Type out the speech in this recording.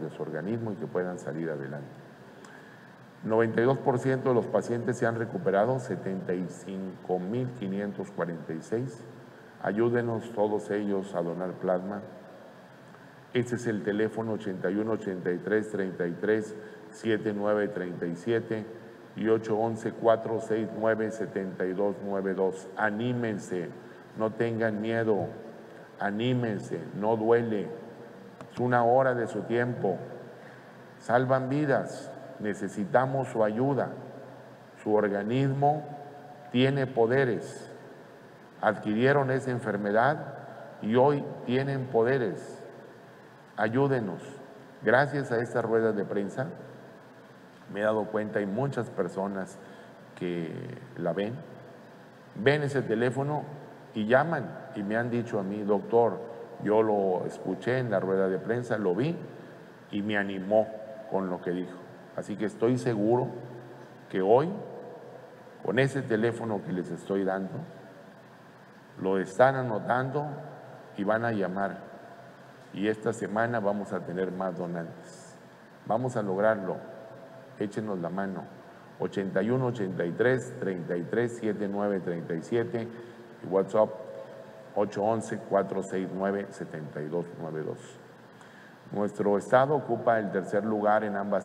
de su organismo y que puedan salir adelante. 92% de los pacientes se han recuperado, 75.546. Ayúdenos todos ellos a donar plasma. Este es el teléfono 81 83 33 79 37 y 811 469 7292. Anímense, no tengan miedo, anímense, no duele. Una hora de su tiempo. Salvan vidas, necesitamos su ayuda. Su organismo tiene poderes. Adquirieron esa enfermedad y hoy tienen poderes ayúdenos. Gracias a esta rueda de prensa me he dado cuenta, hay muchas personas que la ven, ven ese teléfono y llaman y me han dicho a mí, doctor, yo lo escuché en la rueda de prensa, lo vi y me animó con lo que dijo. Así que estoy seguro que hoy, con ese teléfono que les estoy dando, lo están anotando y van a llamar y esta semana vamos a tener más donantes. Vamos a lograrlo. Échenos la mano. 81 83 33 79 37 y WhatsApp 811 469 7292. Nuestro estado ocupa el tercer lugar en ambas